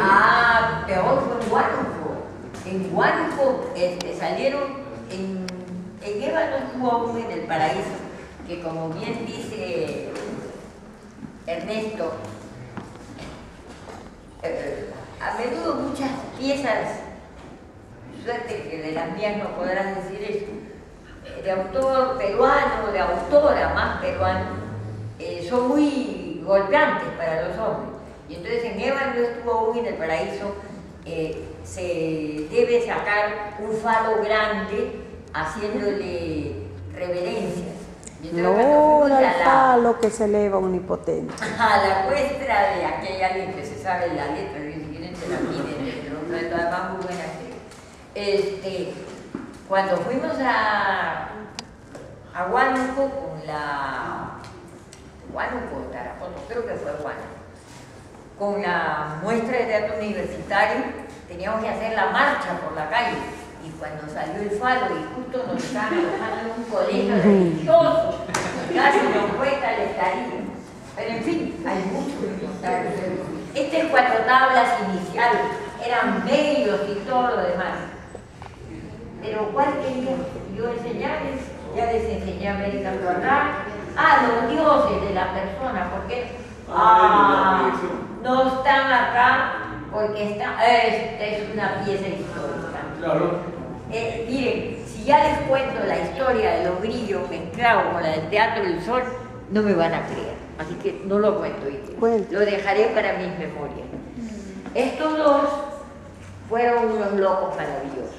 Ah, peor fue en Huánuco. En Huánuco este, salieron, en, en Eva no en el paraíso, que como bien dice Ernesto, eh, a menudo muchas piezas, suerte que de las mías no podrás decir eso, de autor peruano, de autora más peruano, eh, son muy golpeantes para los hombres. Y entonces en Eva no estuvo aún en el paraíso, eh, se debe sacar un falo grande haciéndole reverencias. No, fuimos al a la- palo que se eleva omnipotente. a la muestra de aquella alguien que se sabe la letra, que si quieren se la piden, pero no es además muy buena. Este, cuando fuimos a, a Huánuco con la Huánuco, Tarapoto, creo que fue Huánuco, con la muestra de teatro universitario, teníamos que hacer la marcha por la calle. Y cuando salió el falo y justo nos estaban en un colegio religioso, casi nos cuesta el estaría. Pero en fin, hay mucho que contar. Este es cuatro tablas iniciales, eran medios y todo lo demás. Pero ¿cuál quería yo enseñarles? Ya les enseñé American Cuadrat. Ah, los dioses de la persona, porque ah, acá porque esta es una pieza histórica. Claro. Eh, miren, si ya les cuento la historia de los grillos mezclados con la del Teatro del Sol, no me van a creer. Así que no lo cuento. Lo dejaré para mis memorias. Estos dos fueron unos locos maravillosos.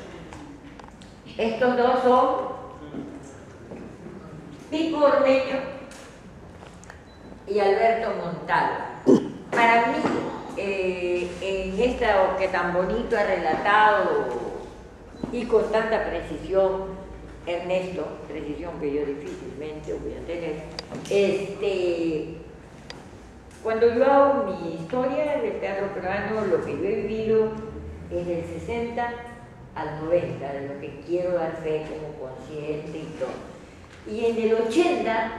Estos dos son Pico Ormeño y Alberto Montalvo. Para mí, eh, en esta que tan bonito ha relatado y con tanta precisión, Ernesto, precisión que yo difícilmente voy a tener, este, cuando yo hago mi historia del teatro peruano, lo que yo he vivido es del 60 al 90, de lo que quiero dar fe como consciente y todo. Y en el 80,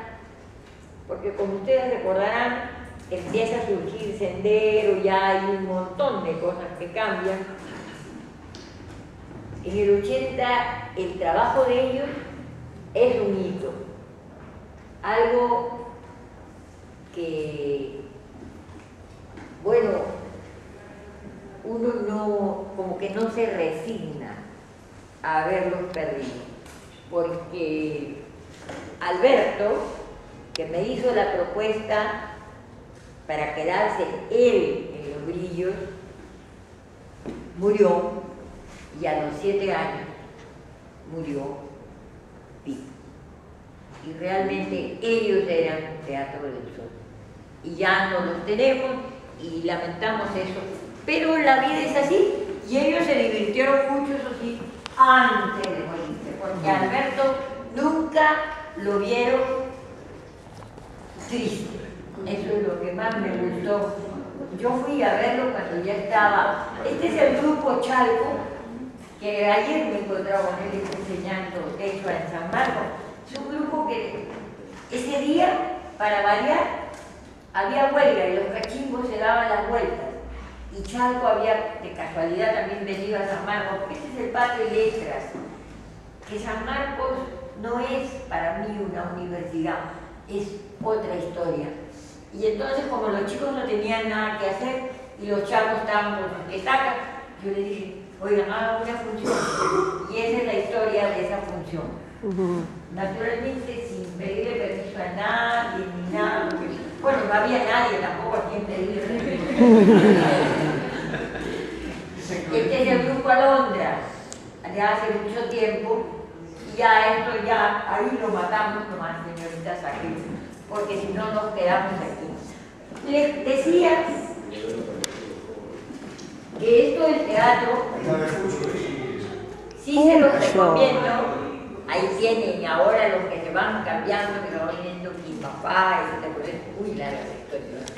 porque como ustedes recordarán, empieza a surgir sendero, ya hay un montón de cosas que cambian. En el 80 el trabajo de ellos es un hito, algo que, bueno, uno no, como que no se resigna a haberlos perdido, porque Alberto, que me hizo la propuesta para quedarse él en los brillos, murió y a los siete años murió Pico. Y realmente ellos eran Teatro del Sol. Y ya no los tenemos y lamentamos eso. Pero la vida es así y ellos se divirtieron mucho, eso sí, antes de morirse, porque Alberto nunca lo vieron triste. Eso es lo que más me gustó. Yo fui a verlo cuando ya estaba. Este es el grupo Chalco, que ayer me encontraba con él enseñando techo en San Marcos. Es un grupo que ese día, para variar, había huelga y los cachimbos se daban las vueltas. Y Chalco había de casualidad también venido a San Marcos, este es el patio de letras. Que San Marcos no es para mí una universidad, es otra historia. Y entonces, como los chicos no tenían nada que hacer y los chavos estaban con sus quetacas, yo le dije, oigan, hagan una función. Y esa es la historia de esa función. Naturalmente, sin pedirle permiso a nadie ni nada. porque, Bueno, no había nadie tampoco a quien pedirle permiso. Este es el grupo Alondra, de hace mucho tiempo, y ya esto ya, ahí lo matamos nomás, señorita Saquil, porque si no nos quedamos aquí. Les decía que esto del teatro sí se los recomiendo. Ahí tienen ahora los que se van cambiando, que se van viendo mi papá, y se te ponen muy larga la historia.